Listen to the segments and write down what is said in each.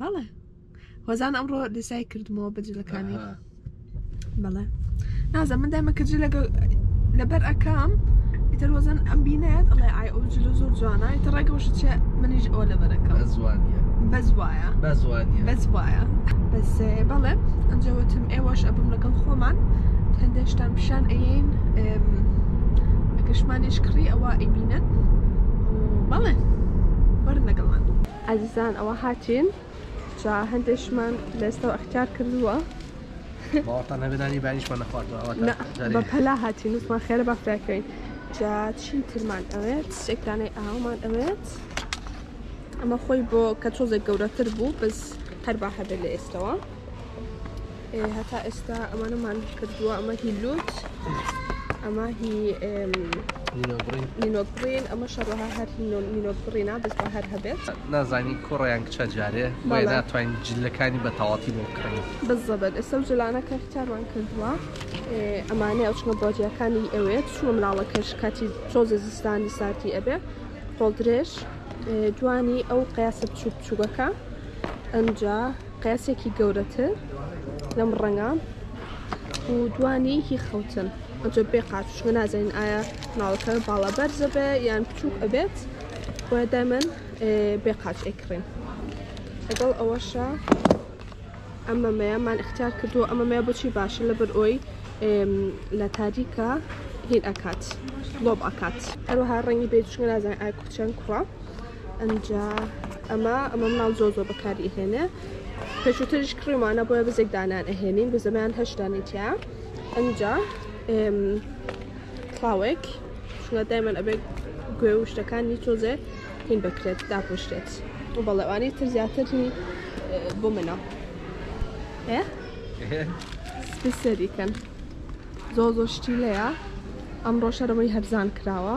بەڵێ هۆزان ئەمڕۆ دیسای کردمەوە بە جلەکانی بەڵێ نازە من دامە کە جلە لەبەر ئەکام ئیتر هۆزان ئەم بینێت ئەڵێ ئای ئەو جلە زۆر جوانە ئیتە ڕێکەوەش چێ منیش ئەوە لەبەرەکە زوانە بەز وایە بەز وایە بەز وایە بەس بەڵێ ئەنجەوتم ئێوەش ئەبم لەگەڵ خۆمان هەندێشتان پیشان ئەین گەشمانێش کڕی ئەوە ئەبینن بەڵێ بەرن لەگەڵمان ئازیزان ئەوە هاتین جا هەندێکشمان لە ئێستا ئەختیار کردووە باوەڕتان هەبێت نانی بانیشمان نەخواردوە ئەوە نا، جارێ. بە پەلا هاتین وتمان خێرە بافراکەین جا چی ترمان ئەوێت سێکدانەی ئاومان ئەوێت ئەمە خۆی بۆ کە تۆزێک گەورەتر بوو بەس هەر با هەبێت لە ئێستەوە هەتا ئێستا ئەمانەمان کردووە ئەمە هی لوت ئەمە هی نینۆگرین ئەمە شەڕەها هەر نینۆگرینا بەس بە هەر هەبێت نازانی کوڕیان کچە جارێ بۆی ناتوانین جلەکانی بە تەواتی بۆ بکڕین بزەبێت ئێستا جلانە کە کتارمان کردووە ئەمانەیە ئەوچنە بۆجیەکانی ئەوێت چوە مناڵەکەش کاتی تۆزە زستانی ساتی ئەبێ قۆڵدرێژ دوانی ئەو قیاسە بچوک بچووگەکە ئەجا قیاسێکی گەورەتر لەم ڕەنگە و دوانەیەکی خەوتن ئەجۆ بێ قاچشکە نازانین ئایا ناڵەکە باڵا بەرزە بێ یان بچووک ئەبێت و دایمەن بێ قاچ ئەیکڕین لەگەڵ ئەوەشە ئەمە مەیەمان اختیار کردووە ئەمە مەیە بچی باشە لەبەر ئەوی لە تاریکە هین ئەکات لۆب ئەکات هەروەها ڕەنگی بێچکە نازان ئاکوچەند کوڕە ئەمجا ئەمە ئەمە مناڵ زۆر زۆر بەکاری ئەهێنێ پێشووتریش کڕیمانە بۆیە بزێک دانان ئەهێنین بە زەمان هەشتانێتیا ئەمجا کڵاوێک شوە دایمەن ئەبێت گوێ و شتەکانی تۆزێ هین بکرێت داپشتێت و بەڵێوانی تر زیاتری بۆ منە سپسەریکەن زۆ زۆشتی لەیە ئەم ڕۆژەرەوەی هەرزان کراوە.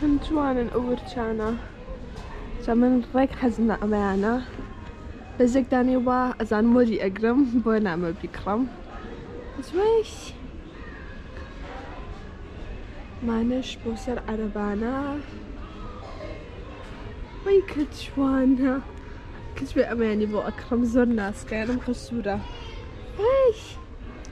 چەند جوانن ئەو ورچانە جا من ڕێک حەزم لە ئەمەیانە بەزێک دانێ وا ئەزان مۆری ئەگرم بۆ نامە بیکڕم زۆش مانەش بۆ سەر عەرەبانە وەی کە جوانە کچێ ئەمەیانی بۆ ئەکڕم زۆر ناسکەیانم خە سوورە هەی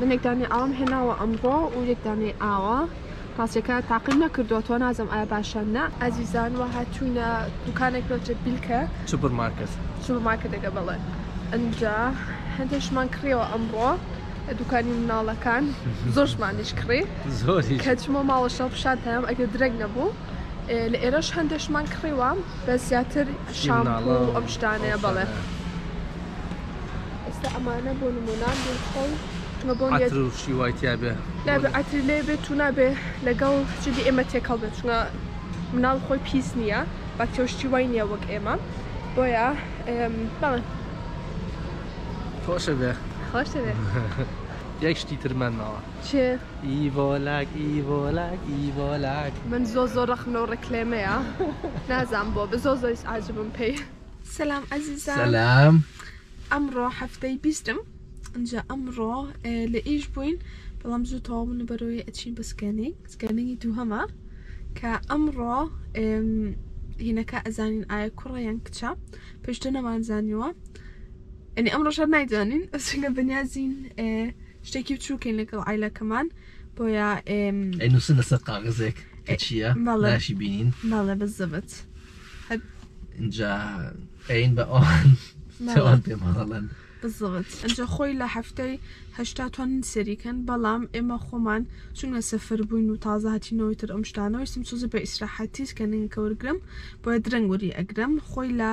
من یەک دانەی ئاوام هێناوە ئەمڕۆ و یەک دانەی ئاوە پاسەکە تاقیم نەکردووە تۆ نازم ئایا باشە نە ئازیزان وە هاتوونە دوکانێک پێوتە بیلکە سوپر مارکت سوپر مارکتەکە بەڵێ ئەجا هەندێکشمان کڕیەوە ئەمڕۆ دوکانی مناڵەکان زۆرشمانیش کڕی زۆر کەچمە ماوە شەڵ پیشان تایم ئەگەر درەنگ نەبوو لە ئێرەش هەندێکشمان کڕیوە بە زیاتر شامڵ ئەم شتانەیە بەڵێ. ئێستا ئەمانە بۆ نموونە دڵخۆڵ عەتر و شتی وای تیا بێ نابێ عەتری لێ بێت و نابێ لەگەڵ جلی ئێمە تێکەڵ بێت چونکە مناڵ خۆی پیس نییە باکتێ و شتی وای نییە وەک ئێمە بۆیە بەڵێ خۆشە بێ خۆشە بێ یەک شتی ترمان ماوە چ ئیڤۆلاک ئیڤۆلاک ئیڤۆلاک من زۆ زۆر ڕەخم لەو ڕێکلێمەیە نازان بۆ بە زۆ زۆریش عاجبم پێی سلام عزیزم سلام ئەمڕۆ هەفتەی بیستم ئەجا ئەمڕۆ لە ئیش بووین بەڵام زوو تەواو من بەرۆی ئەچین بە سکێنی سکێنینی دووهەمە کە ئەمڕۆ هینەکە ئەزانین ئایا کوڕە یان کچە پێشتە نەمان زانیوە ئەنی ئەم ڕۆژە نایزانین ئەسگە بەنیازین شتێکی بچووکەین لەگەڵ ئایلەکەمان بۆیە نووسن لەسەر قاغزێک کە چییە باشی بینین ماڵە بەزەبت. جا ئەین بە ئەوان چاوان پێ ماڵەن بزڵت ئەجا خۆی لە هەفتەی هەشتا توان سەریکەن بەڵام ئێمە خۆمان چونە سەفەر بووین و تازە هاتینەوەی تر ئەم شتانەوەی سم سوزە بە ئیسراحەتیز کە نینکە وەرگرم بۆ درەنگ وەری ئەگرم خۆی لە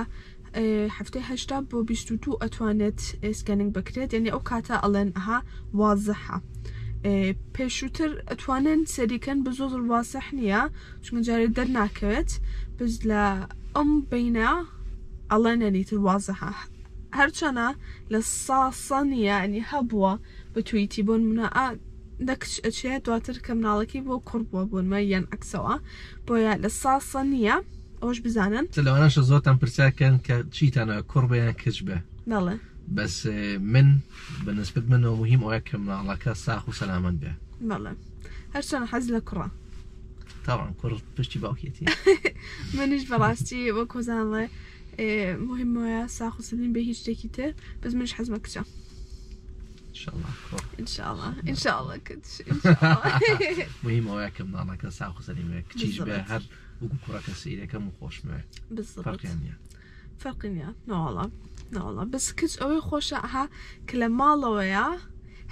هەفتەی هەشتا بۆ 22 ئەتوانێت ئێسکەننگ بکرێت یعنی ئەو کاتە ئەڵێن ئەها وازەحە پێشووتر ئەتوانن سەریکەن بە زۆر واسەح نییە چونکە جارێ دەرناکەوێت بەس لە ئەم بینە ئەڵێنەنی تر وازەها هەرچەنە لە ساسەنیانی هەبووە بە تویتی بۆن منە دەکچ ئەچێت دواتر کە مناڵەکەی بۆ کوڕ بووە بوونمە یان ئەکسەوە بۆیە لە ساسە نییە ئەوش بزانن لەوانەشە زۆرتان پرسیاکەن کە چیتانە کوڕ بەیان کچ بێ نەڵێ بەس من بەنسبت منەوە مهم ئەوە کە مناڵەکە ساخ و سەلامەن بێ بەڵێ هەرچەند حەز لە کوڕە تاوان کوڕ پشتی باوکێتی منیش بەڕاستی وە کۆزانڵێ مهم وایە ساخ و سلیم بێ هیچ شتێکی تر بەس منش حەزمە کچە انشاءله کچ مهم وایە کە مناڵەکە ساخ و سلیم بێ کچیش بێ هەر وەکو کوڕەکە سیرەکەم و خۆشمێ بزڕ فەرقی نیە نەوەڵا نەوەڵا بەس کچ ئەوەی خۆشە ئەها کە لە ماڵەوەیە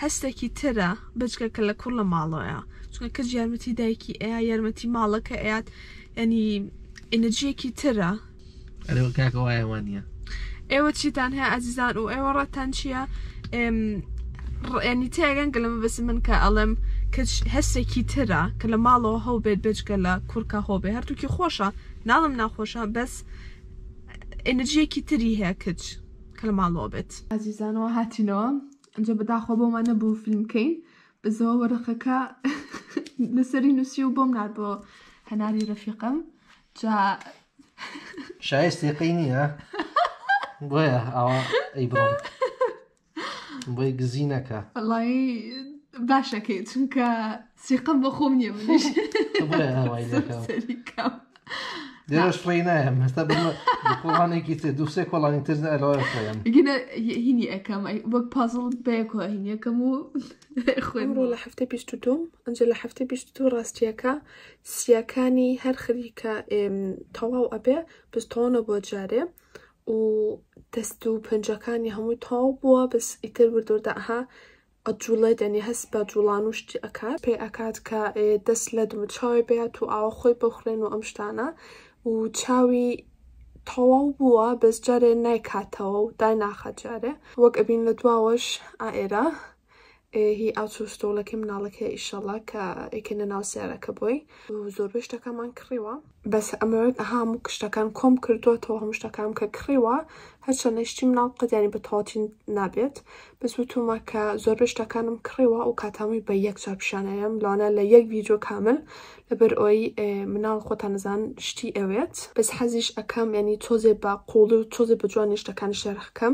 هەستێکی ترە بەجگە کە لە کوڕ لە ماڵەوەیە چونکە کچ یارمەتی دایکی ئەیا یارمەتی ماڵەکە ئەات ینی ئینەجیەکی ترە ئەرێ کاکە وایە وانە ئێوە چیتان هەیە ئازیزان و ئێوە ڕەتان چییە ڕێنی تێگەن گەلمە بەس من کە ئەڵێم کچ هەستێکی ترە کە لە ماڵەوە هەو بێت بێچگە لە کورکە هۆبێ هەردووکی خۆشە ناڵم ناخۆشە بەس ئێنرژیەکی تری هەیە کچ کە لە ماڵەوە بێت ئازیزانەوە هاتینەوە ئەجا بەداخۆ بۆمان نەبوو فیلمکەین بزەوە وەرەقەکە لەسەری نووسی و بۆم نردەوە هەناری ڕەفیقم جا شایستێقی نییە بۆیە ئەوە ئەی بڕۆ بۆی گزی نەکە وەڵایی باشەکەی چونکە سیقەم بۆ خۆم نییە منیش بۆیە هەوای دەکەم سەری کەم دێرەش ڕێی نایم هەستا بمە کۆڵانێکی تر دوو سێ کۆڵانی تر ئەلەوە خۆیان گینە هینی ئەەکەم وەک پازڵ بەیەکۆ هینیەکەم و خوێن ئەمڕۆ لە هەفتەی بیست و دوم ئەنج لە هەفتەی بیست و دوو ڕاستیەکە سیاکانی هەر خەریکە ئێم تەواو ئەبێ بستۆنە بۆ جارێ و دەست و پەنجەکانی هەمووی تاو بووە بەس ئیتر وردوردەها ئەجوڵێ دەنی هەست بە جوڵان و شتی ئەکات پێ ئەکات کە دەست لە دمچاوی بێت و ئاوە خۆی بخورێن و ئەم شتانە و چاوی تەواو بووە بەس جارێ نایکاتەوە و دای ناخات جارێ وەک ئەبین لە دواوەش ئائێرە هی ئاو چوو ستۆڵەکەی مناڵەکەی ئیشەڵا کە ئەکەنە ناو سیارەکە بۆی زۆربەی شتەکەمان کڕیوە بەس ئەمەوێت هەموو کشتەکان کۆم کردوەوە هەموو شتەکان کە کڕیوە هەرچە نەشتی مناڵ قەدیانی بە تەواوتین نابێت بەس وتومە کە زۆربەی شتەکانم کڕیوە و کاتامی بە یەک چاپ پیشانەیەم لەوانە لە یەک ڤیددیو کامل لەبەر ئەوی مناڵ خۆتان نزان شتی ئەوێت بەس حەزیش ئەەکەم ینی تۆزێ بە قوڵی و تۆزێ بە جوانی شتەکان شێرخکەم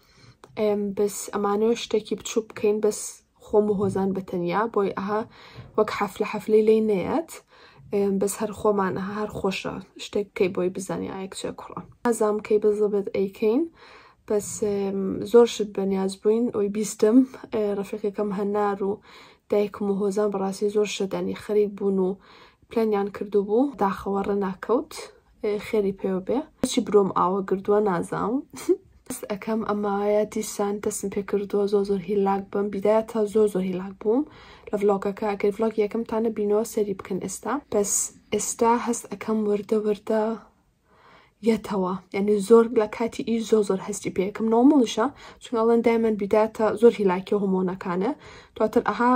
بەس ئەمانەوە شتێکی بچوو بکەین بەس خۆم و هۆزان بەتەنیا بۆی ئەها وەک حەفلە حەفلەی لی نەیەت بەس هەر خۆمان ئەها هەر خۆشە شتێک کەی بۆی بزانانی ئایەک چێ کوڕە ئازام کەی بزڵبێت ئەیکەین بەس زۆر شت بەنیاز بووین ئەوی بیستم ڕفێکەکەم هەنار و دایکم و هۆزان بەڕاستی زۆر شەدانی خەریک بوون و پلانیان کردو بوو داخەوە ڕناکەوت خێری پێوە بێ چی برۆم ئاوە گردووە نازام دەست ئەەکەم ئەماوایە دیسان دەستم پێ کردووە زۆ زۆر هیلاک بم بیداە تا زۆ زۆر هیلاک بووم لە ڤلۆکەکە ئەگەر ڤلۆک یەکەم تانە بینەوە سەری بکەن ئێستا بەس ئێستا هەست ئەەکەم وردە وردە یەتەوە یعنی زۆر لە کاتی ئی زۆ زۆر هەستی پێکم نۆمەڵشە چونڵەن دایمەن بیداتە زۆر هیلاکی هۆمۆنەکانە دواتر ئەها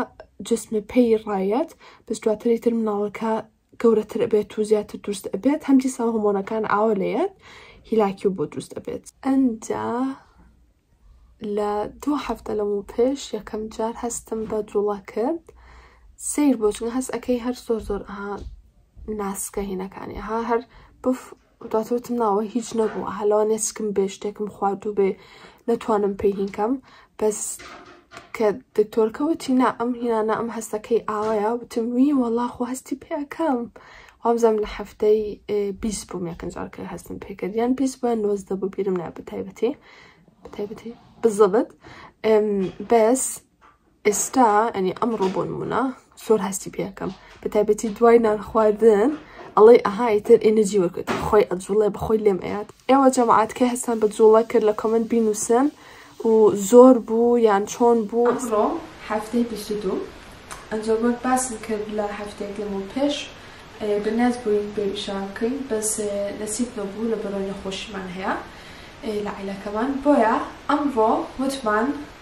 جسمە پێی ڕایەت بەس دواتری تر مناڵەکە گەورەتر ئەبێت و زیاتر دروست ئەبێت هەم دیسان هۆمۆنەکان ئاوە لەیەت هیلاکی و بۆ دروست ئەبێت ئەجا لە دوو هەفتە لە و پێش یەکەم جار هەستم بە جوڵە کرد سیر بۆچگە هەست ئەەکەی هەر زۆر زۆر ئەها ناسکە هینەکانی ها هەر بف دواتر وتم ناوە هیچ نەبوو هەلەوە نێسکم بێ شتێکم خواردوو بێ نەتوانم پێی هینکەم بەس کە دکتۆرکەوتی نا ئەم هینانە ئەم هەستەکەی ئاوەیە وتم وی وەڵا خۆ هەستی پێەکەم وابزانم لە هەفتەی بیست بووم یەکنجارکە هەستم پێکرد یان بیست بە نۆزدە بوو بیرم نابێت تایبەتی تایبەتی بزەبت بەس ئێستا ئەنی ئەمڕۆ بۆ نمونە زۆر هەستی پێەکەم بە تایبەتی دوای نان خواردن ئەڵێ ئەهای تر ئێنەجی وەکرد خۆی ئەجوڵێ بەخۆی لێم ئەات ئێوە جەماعات کە هەستان بە جوڵە کرد لە کۆمنت بینوسن و زۆر بوو یان چۆن بوو ئەمڕۆ هەفتەی بیست و دوو ئەنجا وەک باسم کرد لە هەفتێک لەمە پێش بەنیاز بووین بێبیشا بکەین بەس نەسیب نەبوو لە بەرۆی نەخۆشیمان هەیە لە عیلەکەمان بۆیە ئەمڕۆ وتمان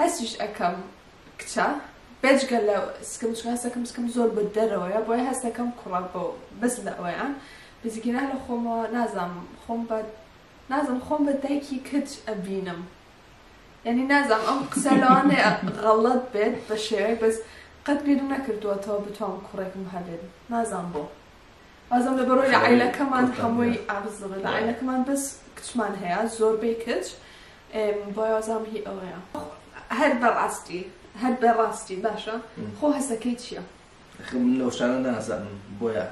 هەستیش ئەکەم کچە بێجگە لە سکم چون هەستەکەم سکم زۆر بە دەرەوەیە بۆیە هەستەکەم کوڕە بۆ بەس لە ئەوەیان بزگینا لە خۆمەوە نازانم خۆم بە نازم خۆم بە دایکی کچ ئەبینم یعنی نازم ئەم قسە لەوانێ غەڵەت بێت بە شێوەیە بەس قەت بیر نەکردووەتەوە بتوام کوڕێکم هەبێت نازان بۆ بازم لە بەرۆی لە عیلەکەمان هەمووی ئابزڵە لە عیلەکەمان بەس کچمان هەیە زۆربەی کچ بۆیازام هی ئەوەیە هەر بەڕاستی هەر بەڕاستی باشە خۆ هەسەکەی چییە؟ لەو شتانە نازانم بۆیە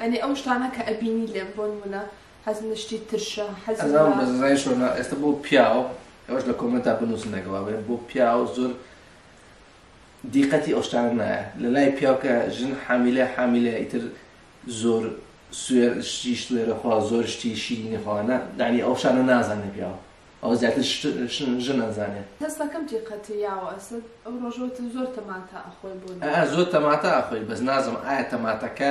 ئەنی ئەو شتانە کە ئەبینی لێم بۆن منە حەز نشتی ترشە حەزڕای شۆنا ئێستا بۆ پیاو ئەوش لە کۆمنتا بنووسنەگەڵاوێن بۆ پیاو زۆر دیقەتی ئەوشتانە نایە لەلای پیاو کە ژن حامیلە حامیلە ئیتر زۆر سوێر شتی شتوێرە خوا زۆر شتی شیرینی خوا نا یانی ئەوشانە نازانێ پیاو ئەوە زیاتر شت شن ژن ئەزانێ. هەست ئەکەم تیقەتی یاوە ئەسد ئەو ڕۆژەوە تر زۆر تەماتە ئەخۆی بۆ نان. ئەئ زۆر تەماتە ئەخۆی بەس نازم ئایا تەماتەکە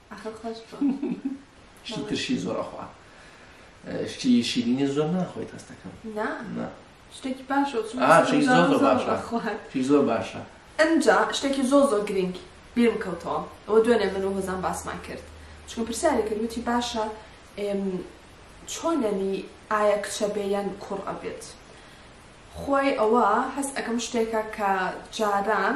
شتی ترشی زۆر ئەخوا شتی شیرینی زۆر ناخۆی هەستەکەم شتێکی باش زۆر باشە ئەجا شتێکی زۆر زۆر گرنگ بیرم کەوتەوە ئەوە دوێنێ من و هۆزان باسمان کرد چون پرسیارێک کردوتی باشە چۆنەنی ئایا کچە بێ یان کوڕ ئەبێت خۆی ئەوە هەست ئەەکەم شتێکە کە جاران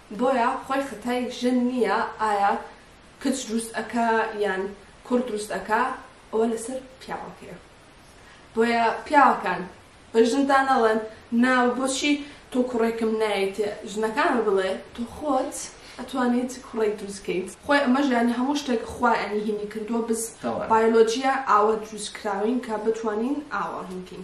بۆیە خۆی خەتای ژن نیە ئایا کچ دروست ئەکا یان کوڕ دروست ئەکا ئەوە لەسەر پیاوەکەیە بۆیە پیاوەکان بە ژندا نەڵێن نا بۆچی تۆ کوڕێکم نایەیتە ژنەکان بڵێ تۆ خۆت ئەتوانیت کوڕێک دروست کەیت خۆی ئەمەش یانی هەموو شتێک خوا یانی هینی کردووە بس بایۆلۆجیە ئاوا دروست کراوین کە بتوانین ئاوا هینکەین.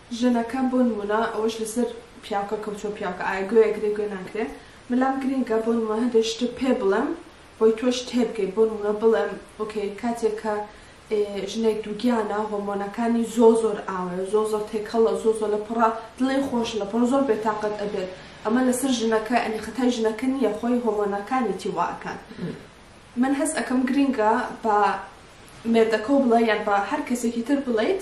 ژنەکە بۆ نمونە ئەوەش لەسەر پیاوکە کەوتوە پیاوکە ئایا گوێ ئەگرێ گوێ ناگرێ من لام گرینگە بۆ نمونە هەندێ شت پێ بڵێم بۆی تۆش تێبگەی بۆ نمونە بڵێم ئۆکەی کاتێ کە ئێ ژنێک دووگیانە هۆمۆنەکانی زۆ زۆر ئاوەیە زۆ زۆر تێکەڵە زۆ زۆ لە پڕە دڵێ خۆش لە پڕە زۆر بێتاقەت ئەبێت ئەمە لەسەر ژنەکە ئەنی خەتای ژنەکە نییە خۆی هۆمۆنەکانیتی وا ئەکات من هەست ئەکەم گرینگە بە مێردەکەو بڵێ یان بە هەر کەسێکی تر بڵێیت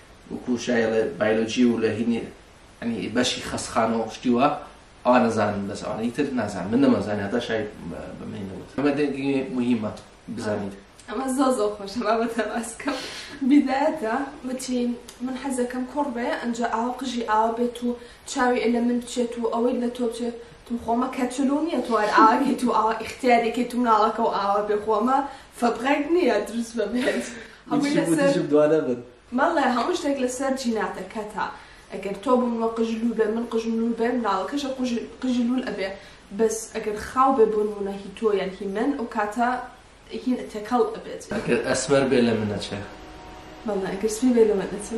وەکو شایەڵێ بایلۆجی و لە هینی ینی بەشی خەسخانە و شتی وا ئەوان ئەزانن بەس ئەوانەی تر نازان من نەمەزانی هەتا شای بە منی نەوت ئەمە دەنگی مهمە بزانیت ئەمە زۆ زۆ خۆشە بابەتە باسکەم بیدایەتە وتی من حەزەکەم کۆڕ بێ ئەنجا ئاوا قژی ئاوا بێت و چاوی ئەلە من بچێت و ئەوەی لە تۆ بچێت تم خۆمە کەچلو نییە توار ئاوا بێت و ئاوا ئختیارێکی تو مناڵەکە و ئاوا بێ خۆمە فەبغەیت نییە دروست بەبێت هەمووی لەسەر مەڵێ هەموو شتێک لەسەر جیناتەکەتە ئەگەر تۆ بم وە قژلو بێ من قژملو بێ مناڵەکەشە قژلول ئەبێ بەس ئەگەر خاو بێ بۆ نمونە هی تۆ یان هی من ئەو کاتە هین تێکەڵ ئەبێت ئەگەر ئەسمەر بێ لە منەچێ مەڵێ ئەگەر سپی بێ لە منەچێ.